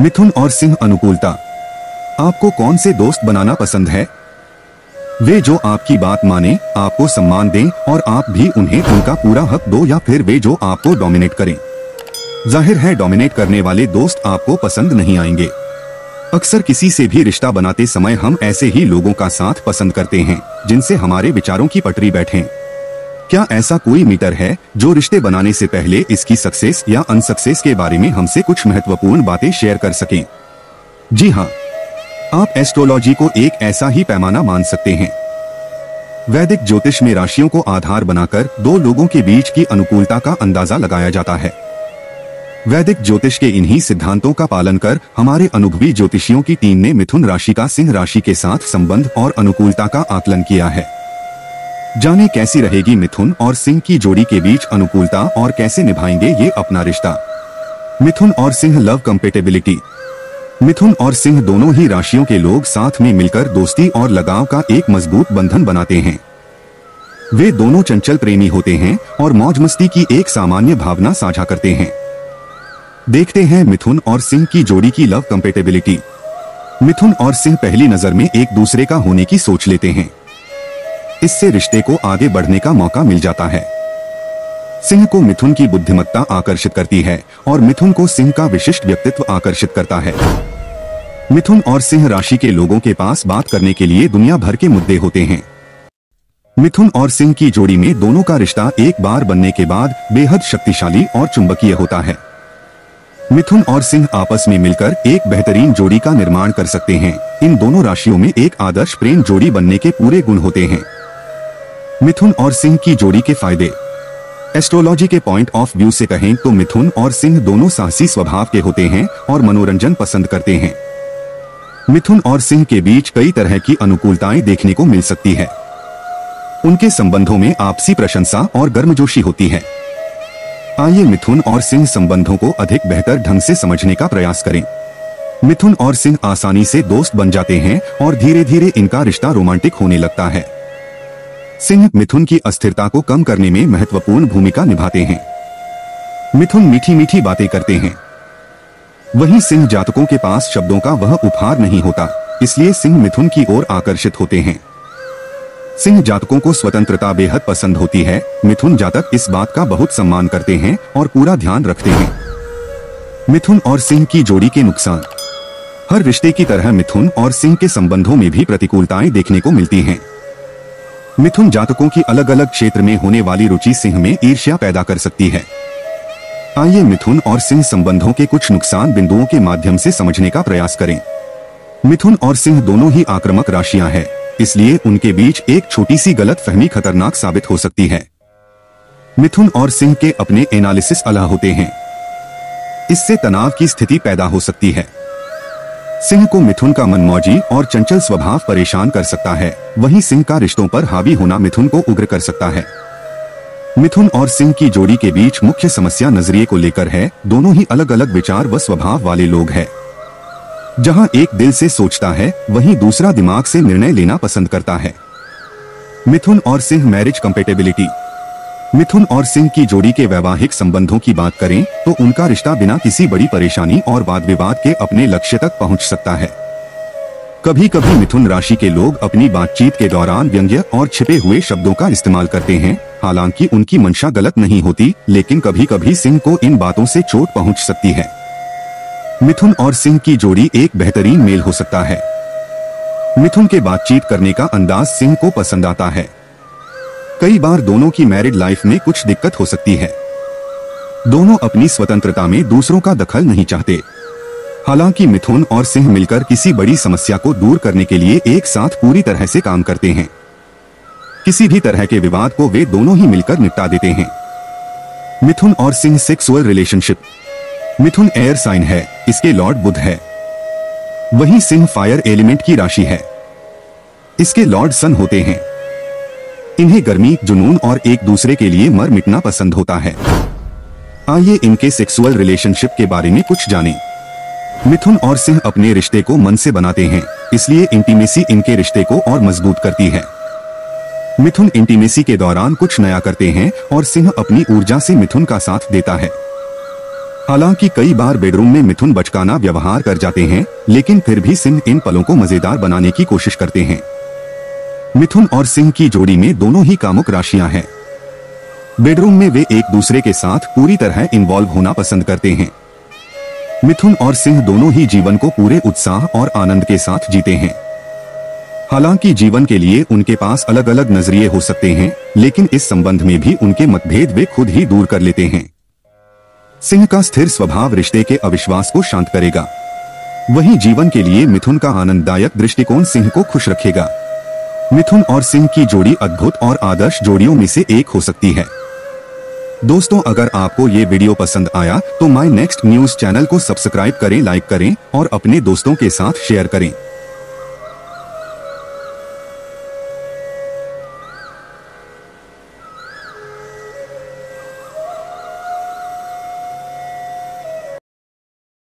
मिथुन और सिंह अनुकूलता। आपको कौन से दोस्त बनाना पसंद है? वे जो आपकी बात माने, आपको सम्मान दें और आप भी उन्हें उनका पूरा हक दो या फिर वे जो आपको डोमिनेट करें। ज़ाहिर है डोमिनेट करने वाले दोस्त आपको पसंद नहीं आएँगे। अक्सर किसी से भी रिश्ता बनाते समय हम ऐसे ही लोगों का साथ पसंद करते हैं, जिनसे हमारे विचारों की पटरी बैठे। क्या ऐसा कोई मीटर है जो रिश्ते बनाने से पहले इसकी सक्सेस या अनसक्सेस के बारे में हमसे कुछ महत्वपूर्ण बातें शेयर कर सकें? जी हाँ। आप एस्ट्रोलॉजी को एक ऐसा ही पैमाना मान सकते हैं। वैदिक ज्योतिष में राशियों को आधार बनाकर दो लोगों के बीच की अनुकूलता का अंदाज़ा लगाया जाता है। वैदिक ज्योतिष के इन्हीं सिद्धांतों का पालन कर हमारे अनुभवी ज्योतिषियों की टीम ने मिथुन राशि का सिंह राशि के साथ संबंध और अनुकूलता का आकलन किया है। जाने कैसी रहेगी मिथुन और सिंह की जोड़ी के बीच अनुकूलता और कैसे निभाएँगे ये अपना रिश्ता? मिथुन और सिंह लव कंपेटेबिलिटी मिथुन और सिंह दोनों ही राशियों के लोग साथ में मिलकर दोस्ती और लगाव का एक मज़बूत बंधन बनाते हैं। वे दोनों चंचल प्रेमी होते हैं और मौज मस्ती की एक सामान्य भावना साझा करते हैं। देखते हैं मिथुन और सिंह की जोड़ी की लव कंपेटेबिलिटी मिथुन और सिंह पहली नज़र में एक दूसरे का होने की सोच लेते हैं। इससे रिश्ते को आगे बढ़ने का मौका मिल जाता है। सिंह को मिथुन की बुद्धिमत्ता आकर्षित करती है और मिथुन को सिंह का विशिष्ट व्यक्तित्व आकर्षित करता है। मिथुन और सिंह राशि के लोगों के पास बात करने के लिए दुनिया भर के मुद्दे होते हैं। मिथुन और सिंह की जोड़ी में दोनों का रिश्ता एक बार बनने के बाद बेहद शक्तिशाली और चुंबकीय होता है। मिथुन और सिंह आपस में मिलकर एक बेहतरीन जोड़ी का निर्माण कर सकते हैं। इन दोनों राशियों में एक आदर्श प्रेम जोड़ी बनने के पूरे गुण होते हैं। मिथुन और सिंह की जोड़ी के फ़ायदे। एस्ट्रोलॉजी के पॉइंट ऑफ़ व्यू से कहें तो मिथुन और सिंह दोनों साहसी स्वभाव के होते हैं और मनोरंजन पसंद करते हैं। मिथुन और सिंह के बीच कई तरह की अनुकूलताएँ देखने को मिल सकती है। उनके संबंधों में आपसी प्रशंसा और गर्मजोशी होती है। आइए मिथुन और सिंह संबंधों को अधिक बेहतर ढंग से समझने का प्रयास करें। मिथुन और सिंह आसानी से दोस्त बन जाते हैं और धीरे धीरे इनका रिश्ता रोमांटिक होने लगता है। सिंह मिथुन की अस्थिरता को कम करने में महत्वपूर्ण भूमिका निभाते हैं। मिथुन मीठी मीठी बातें करते हैं। वहीं सिंह जातकों के पास शब्दों का वह उपहार नहीं होता, इसलिए सिंह मिथुन की ओर आकर्षित होते हैं। सिंह जातकों को स्वतंत्रता बेहद पसंद होती है, मिथुन जातक इस बात का बहुत सम्मान करते हैं और पूरा ध्यान रखते हैं। मिथुन और सिंह की जोड़ी के नुकसान। हर रिश्ते की तरह मिथुन और सिंह के संबंधों में भी प्रतिकूलताएँ देखने को मिलती हैं। मिथुन जातकों की अलग अलग क्षेत्र में होने वाली रुचि सिंह में ईर्ष्या पैदा कर सकती है। आइए मिथुन और सिंह संबंधों के कुछ नुकसान बिंदुओं के माध्यम से समझने का प्रयास करें। मिथुन और सिंह दोनों ही आक्रामक राशियाँ हैं, इसलिए उनके बीच एक छोटी सी गलत फहमी खतरनाक साबित हो सकती है। मिथुन और सिंह के अपने एनालिसिस अलग होते हैं। इससे तनाव की स्थिति पैदा हो सकती है। सिंह को मिथुन का मनमौजी और चंचल स्वभाव परेशान कर सकता है। वहीं सिंह का रिश्तों पर हावी होना मिथुन को उग्र कर सकता है। मिथुन और सिंह की जोड़ी के बीच मुख्य समस्या नज़रिए को लेकर है। दोनों ही अलग अलग विचार व स्वभाव वाले लोग हैं। जहाँ एक दिल से सोचता है, वहीं दूसरा दिमाग से निर्णय लेना पसंद करता है। मिथुन और सिंह मैरिज कंपेटेबिलिटी मिथुन और सिंह की जोड़ी के वैवाहिक संबंधों की बात करें तो उनका रिश्ता बिना किसी बड़ी परेशानी और वाद विवाद के अपने लक्ष्य तक पहुँच सकता है। कभी कभी मिथुन राशि के लोग अपनी बातचीत के दौरान व्यंग्य और छिपे हुए शब्दों का इस्तेमाल करते हैं, हालाँकि उनकी मंशा गलत नहीं होती, लेकिन कभी कभी सिंह को इन बातों से चोट पहुँच सकती है। मिथुन और सिंह की जोड़ी एक बेहतरीन मेल हो सकता है। मिथुन के बातचीत करने का अंदाज सिंह को पसंद आता है। कई बार दोनों की मैरिड लाइफ में कुछ दिक्कत हो सकती है। दोनों अपनी स्वतंत्रता में दूसरों का दखल नहीं चाहते। हालाँकि मिथुन और सिंह मिलकर किसी बड़ी समस्या को दूर करने के लिए एक साथ पूरी तरह से काम करते हैं। किसी भी तरह के विवाद को वे दोनों ही मिलकर निपटा देते हैं। मिथुन और सिंह सेक्सुअल रिलेशनशिप मिथुन एयर साइन है, इसके लॉर्ड बुध है। वहीं सिंह फायर एलिमेंट की राशि है। इसके लॉर्ड सन होते हैं। इन्हें गर्मी, जुनून और एक दूसरे के लिए मर मिटना पसंद होता है। आइए इनके सेक्सुअल रिलेशनशिप के बारे में कुछ जानें। मिथुन और सिंह अपने रिश्ते को मन से बनाते हैं, इसलिए इंटीमेसी इनके रिश्ते को और मज़बूत करती है। मिथुन इंटीमेसी के दौरान कुछ नया करते हैं और सिंह अपनी ऊर्जा से मिथुन का साथ देता है। हालाँकि कई बार बेडरूम में मिथुन बचकाना व्यवहार कर जाते हैं, लेकिन फिर भी सिंह इन पलों को मज़ेदार बनाने की कोशिश करते हैं। मिथुन और सिंह की जोड़ी में दोनों ही कामुक राशियाँ हैं। बेडरूम में वे एक दूसरे के साथ पूरी तरह इन्वॉल्व होना पसंद करते हैं। मिथुन और सिंह दोनों ही जीवन को पूरे उत्साह और आनंद के साथ जीते हैं। हालाँकि जीवन के लिए उनके पास अलग अलग नज़रिए हो सकते हैं, लेकिन इस संबंध में भी उनके मतभेद वे खुद ही दूर कर लेते हैं। सिंह का स्थिर स्वभाव रिश्ते के अविश्वास को शांत करेगा। वहीं जीवन के लिए मिथुन का आनंददायक दृष्टिकोण सिंह को खुश रखेगा। मिथुन और सिंह की जोड़ी अद्भुत और आदर्श जोड़ियों में से एक हो सकती है। दोस्तों, अगर आपको ये वीडियो पसंद आया तो माई नेक्स्ट न्यूज़ चैनल को सब्सक्राइब करें, लाइक करें और अपने दोस्तों के साथ शेयर करें।